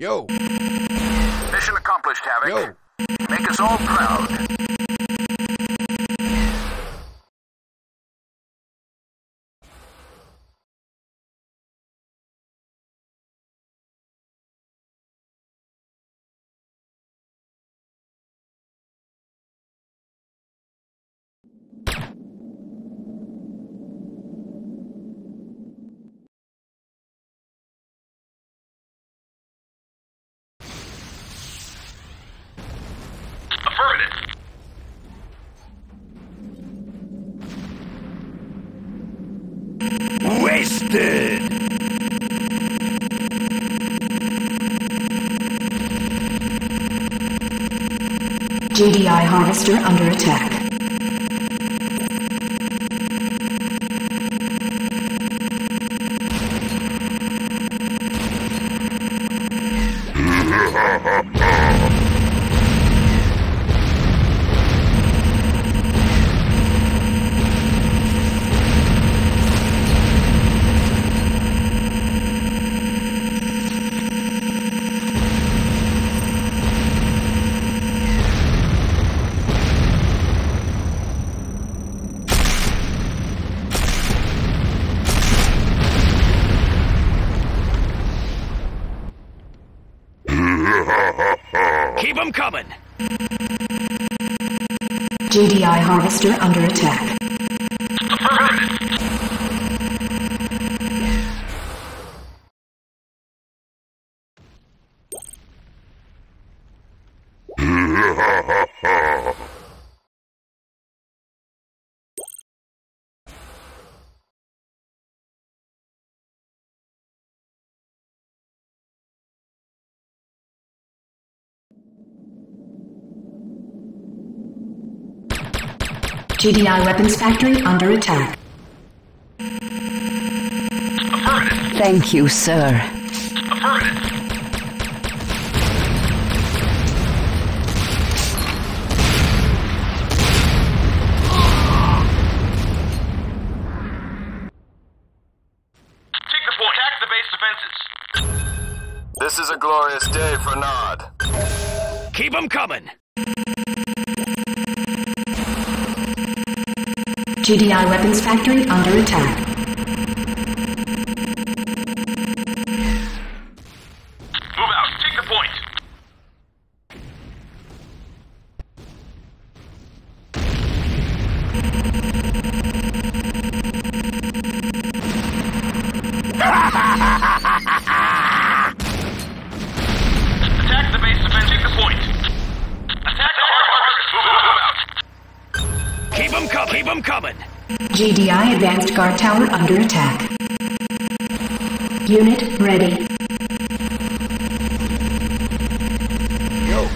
Yo, Mission accomplished, Havoc. yo. Make us all proud. Wasted! GDI harvester under attack. GDI weapons factory under attack. Thank you, sir. Affirmative. Take the point. Attack the base defenses. This is a glorious day for Nod. Keep 'em coming! GDI weapons factory under attack. Keep 'em coming! Keep 'em coming! GDI advanced guard tower under attack. Unit ready. Yo,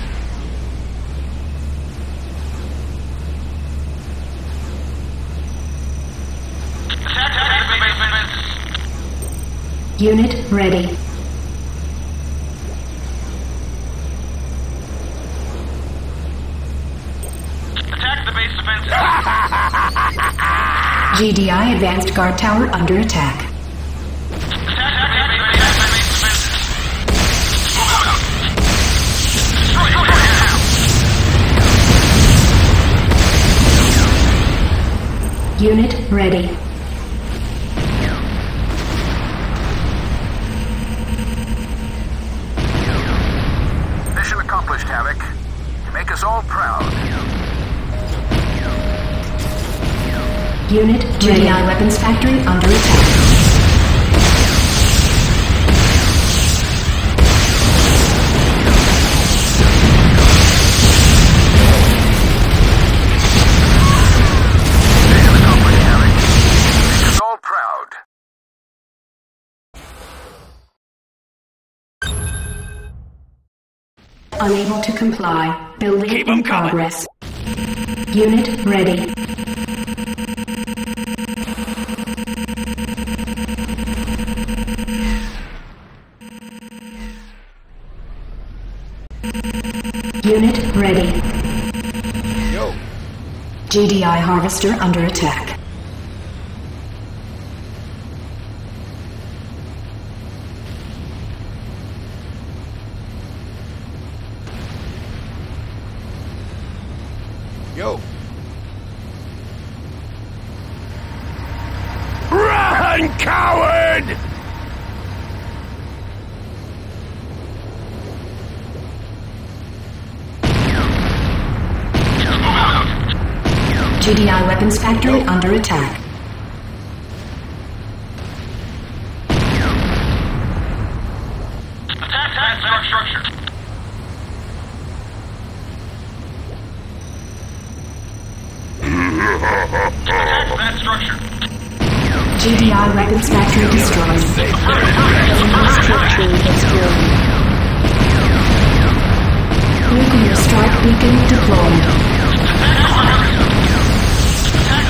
Attack the base defenses. Unit ready. GDI advanced guard tower under attack. Unit the Unit GDI weapons factory under attack. Mission accomplished, Havoc. Make us all proud. Unable to comply. Building Keep in coming. progress. Unit ready. GDI harvester under attack. GDI weapons factory under attack. GDI weapons factory destroyed. Destroyed. Nuclear strike beacon deployed.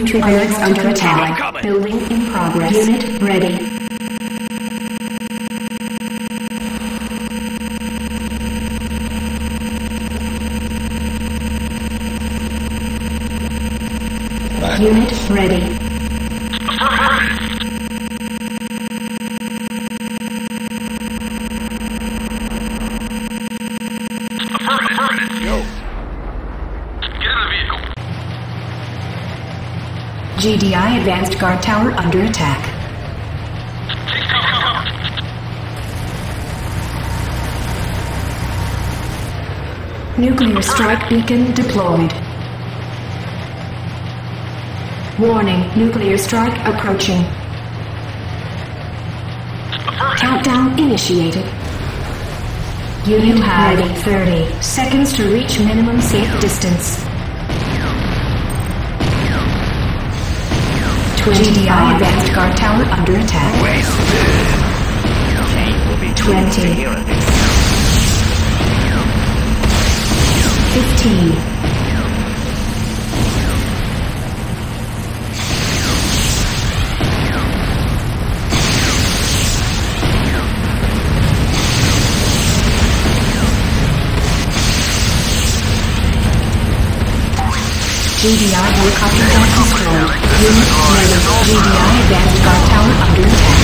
infantry barracks under attack. Building in progress. Unit ready. Unit ready. Yo. Get in the vehicle. GDI advanced guard tower under attack. Nuclear strike beacon deployed. Warning, nuclear strike approaching. Countdown initiated. Unit ready 30 seconds to reach minimum safe distance. 20 advanced guard tower under attack. Kane will be 20. pleased to hear of this. 15. GDI helicopter gun destroyed. Unit ready. GDI advanced guard tower under attack.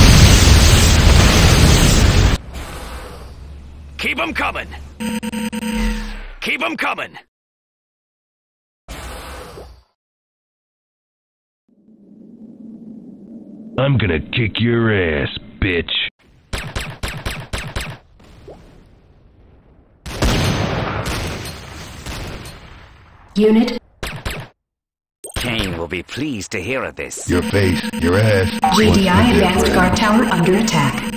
Keep them coming! Keep them coming! I'm gonna kick your ass, bitch. Unit Kane will be pleased to hear of this. Your face, your ass. GDI advanced guard tower under attack.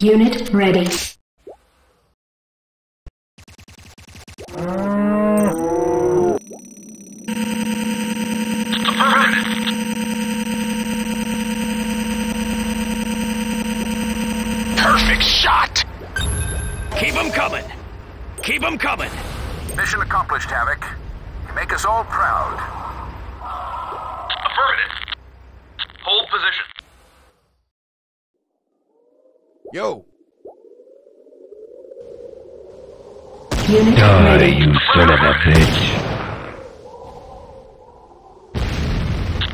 Unit ready. Perfect shot! Keep them coming! Keep 'em coming. Mission accomplished, Havoc. You make us all proud. Affirmative. Hold position. Yo. Unit Die, ready. you son of a bitch.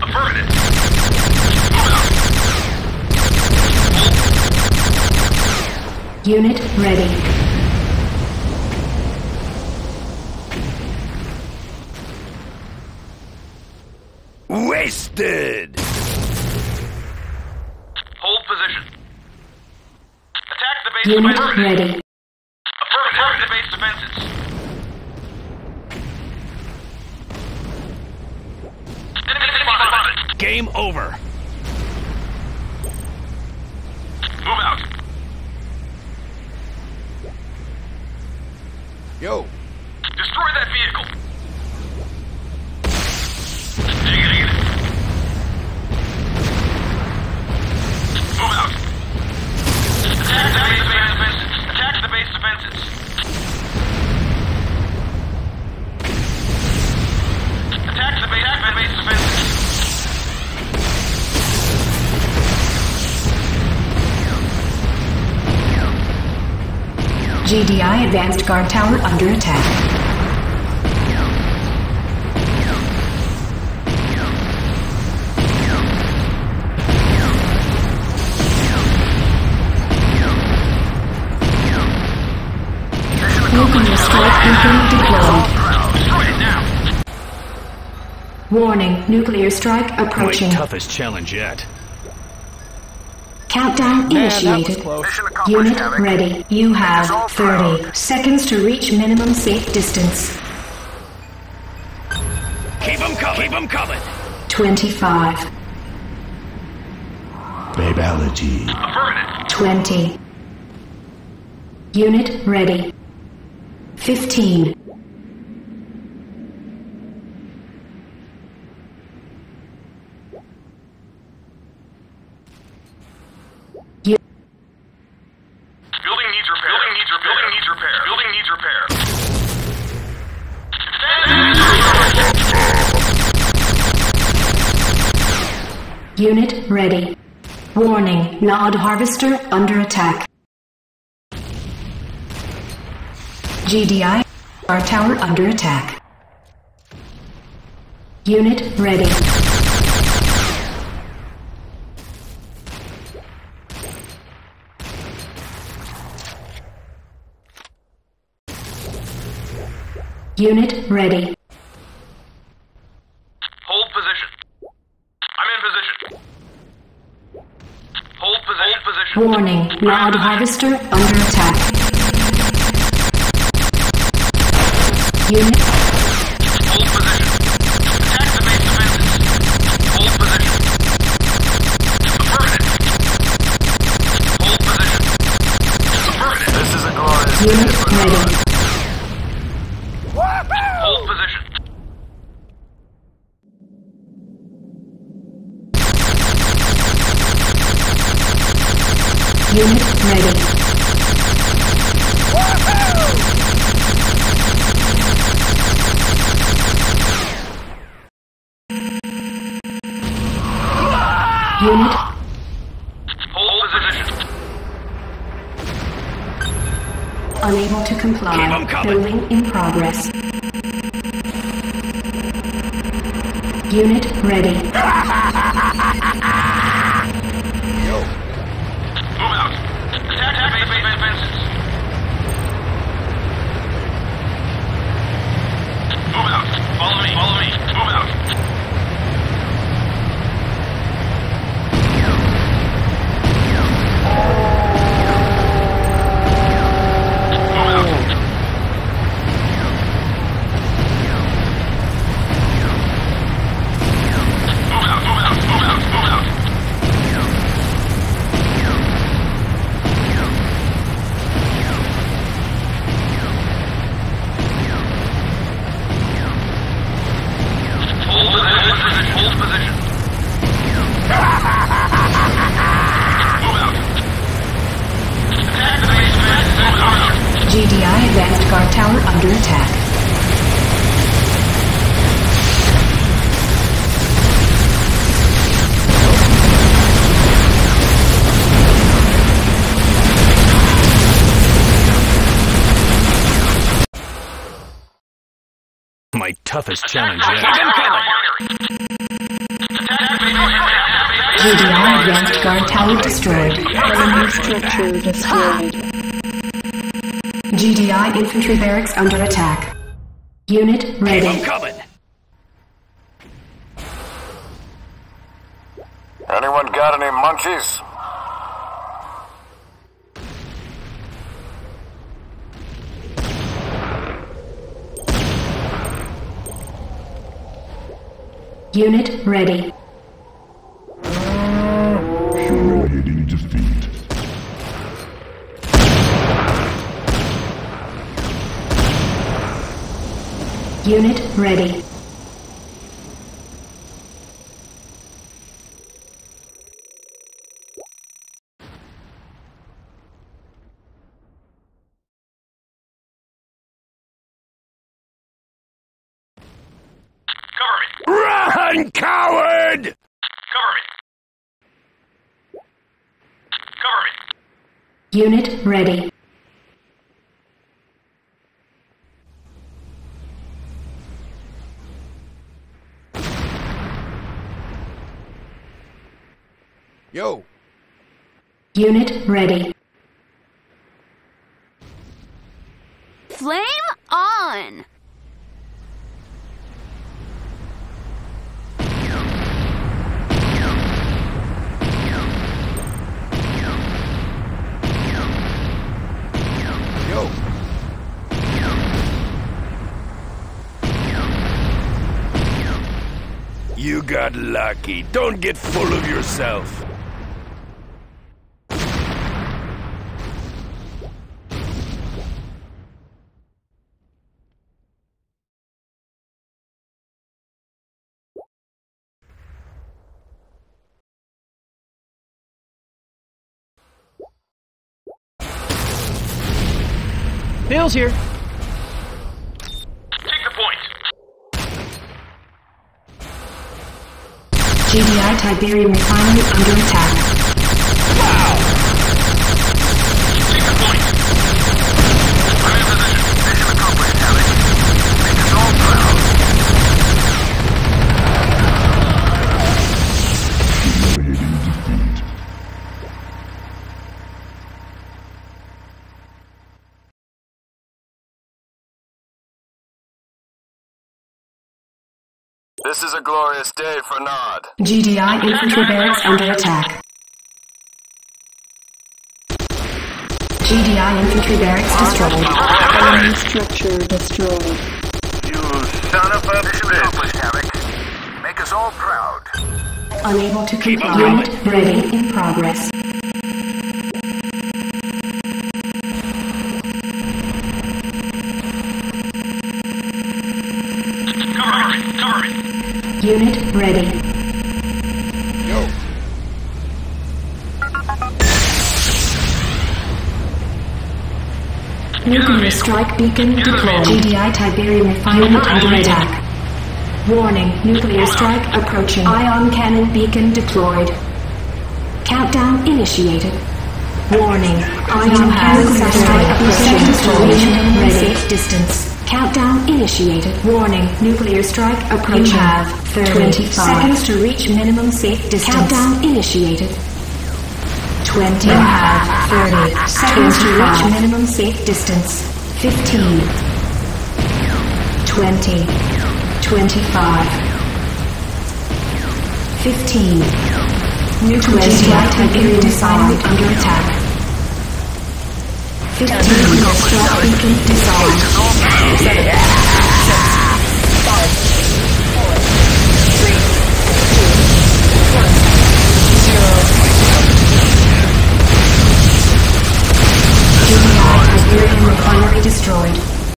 Affirmative. Move out. Unit ready. Wasted. Hold position. Attack the base Unit defenses. ready. Affirmative. Attack base defenses. Enemy spotted. Game over. Move out. Yo. Destroy that vehicle. Advanced guard tower under attack. Warning, nuclear strike approaching. My toughest challenge yet. Countdown Man, that was initiated. close. Unit Havoc. ready. You have 30 seconds to reach minimum safe distance. Keep 'em coming. Keep 'em coming. 25, Babality. Affirmative. 20. Unit ready. 15. Unit ready. Warning, Nod Harvester under attack. GDI, our tower under attack. Unit ready. Unit ready. Hold position. I'm in position. Hold position. Hold position. Nod Harvester under attack. Unit Hold position. Attack the base defenses. Hold position. Affirmative. Hold position. Affirmative. This is a glorious Unit ready. Hold position. Unit ready. Unit Hold position. unable to comply. Keep 'em coming. Building in progress. Unit ready. Yo. Move out. Attack the base defenses. Move out. Follow me. Follow me. Move out. Move out. Move out. Move out. my toughest challenge yet. Keep! GDI advanced guard tower destroyed. Enemy structure destroyed. GDI infantry barracks under attack. Unit Keep 'em ready. coming! Anyone got any munchies? Unit ready. Humiliating defeat. Unit ready. Unit ready. Yo, Unit ready. Flame on! yo. You got lucky. Don't get full of yourself. Bill's here. Tiberium refinery under attack. Take the point! I'm in position. Mission accomplished, Havoc. Make us all proud. Humiliating defeat. This is a glorious day for Nod. GDI infantry barracks under attack. GDI infantry barracks destroyed. Enemy structure destroyed. You son of a Mission accomplished, Havoc. Make us all proud. Unable to Keep 'em complete. Unit ready in progress. Unit ready. Yo, Nuclear strike beacon deployed. GDI Tiberium refinery under attack. Warning, nuclear strike approaching. Ion cannon beacon deployed. Countdown initiated. Warning, ion cannon strike approaching. Seconds to reach minimum safe distance. Countdown initiated. Warning, nuclear strike approaching. You have 30 seconds to reach minimum safe distance. Countdown initiated. 20. 30 seconds to reach minimum safe distance. 15. 20. 25. 15. Nuclear strike Tiberium refinery under attack. 15. Strike beacon disarmed. Junior has been refinery destroyed.